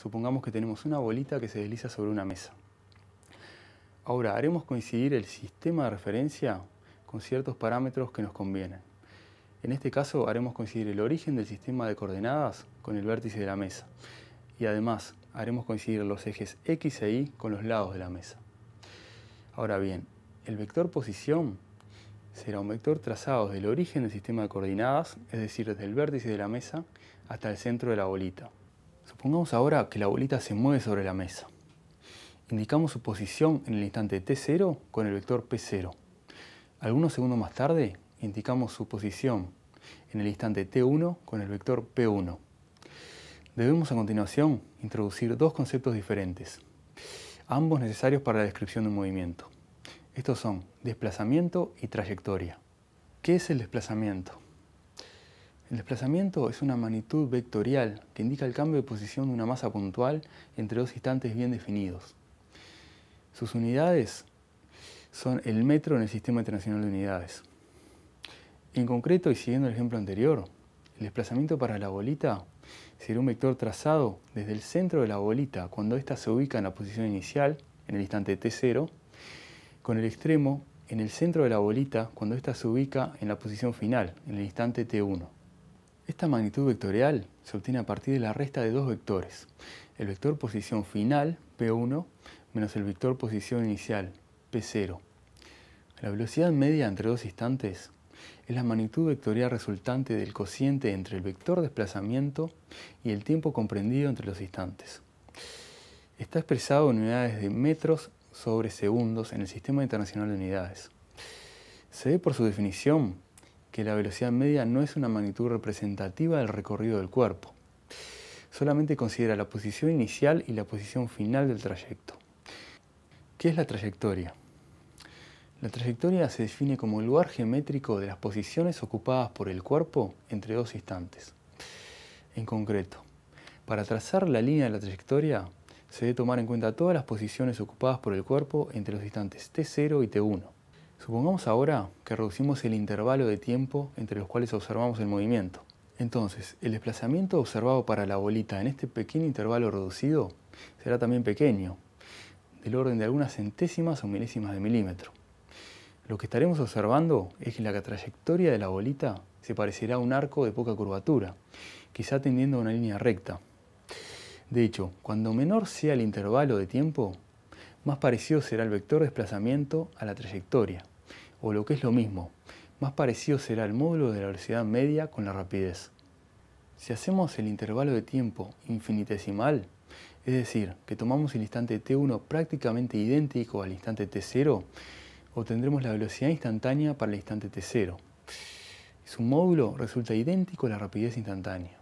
supongamos que tenemos una bolita que se desliza sobre una mesa. Ahora, haremos coincidir el sistema de referencia con ciertos parámetros que nos convienen. En este caso, haremos coincidir el origen del sistema de coordenadas con el vértice de la mesa. Y además, haremos coincidir los ejes X e Y con los lados de la mesa. Ahora bien, el vector posición será un vector trazado desde el origen del sistema de coordenadas, es decir, desde el vértice de la mesa hasta el centro de la bolita. Supongamos ahora que la bolita se mueve sobre la mesa. Indicamos su posición en el instante t0 con el vector p0. Algunos segundos más tarde, indicamos su posición en el instante t1 con el vector p1. Debemos a continuación introducir dos conceptos diferentes, ambos necesarios para la descripción de un movimiento. Estos son desplazamiento y trayectoria. ¿Qué es el desplazamiento? El desplazamiento es una magnitud vectorial que indica el cambio de posición de una masa puntual entre dos instantes bien definidos. Sus unidades son el metro en el Sistema Internacional de Unidades. En concreto, y siguiendo el ejemplo anterior, el desplazamiento para la bolita será un vector trazado desde el centro de la bolita cuando ésta se ubica en la posición inicial, en el instante t0, con el extremo en el centro de la bolita cuando ésta se ubica en la posición final, en el instante t1. Esta magnitud vectorial se obtiene a partir de la resta de dos vectores, el vector posición final, P1, menos el vector posición inicial, P0. La velocidad media entre dos instantes es la magnitud vectorial resultante del cociente entre el vector desplazamiento y el tiempo comprendido entre los instantes. Está expresado en unidades de metros sobre segundos en el Sistema Internacional de Unidades. Se ve por su definición que la velocidad media no es una magnitud representativa del recorrido del cuerpo. Solamente considera la posición inicial y la posición final del trayecto. ¿Qué es la trayectoria? La trayectoria se define como el lugar geométrico de las posiciones ocupadas por el cuerpo entre dos instantes. En concreto, para trazar la línea de la trayectoria se debe tomar en cuenta todas las posiciones ocupadas por el cuerpo entre los instantes t0 y t1. Supongamos ahora que reducimos el intervalo de tiempo entre los cuales observamos el movimiento. Entonces, el desplazamiento observado para la bolita en este pequeño intervalo reducido será también pequeño, del orden de algunas centésimas o milésimas de milímetro. Lo que estaremos observando es que la trayectoria de la bolita se parecerá a un arco de poca curvatura, quizá tendiendo a una línea recta. De hecho, cuando menor sea el intervalo de tiempo, más parecido será el vector de desplazamiento a la trayectoria o lo que es lo mismo, más parecido será el módulo de la velocidad media con la rapidez. Si hacemos el intervalo de tiempo infinitesimal, es decir, que tomamos el instante t1 prácticamente idéntico al instante t0, obtendremos la velocidad instantánea para el instante t0. Su módulo resulta idéntico a la rapidez instantánea.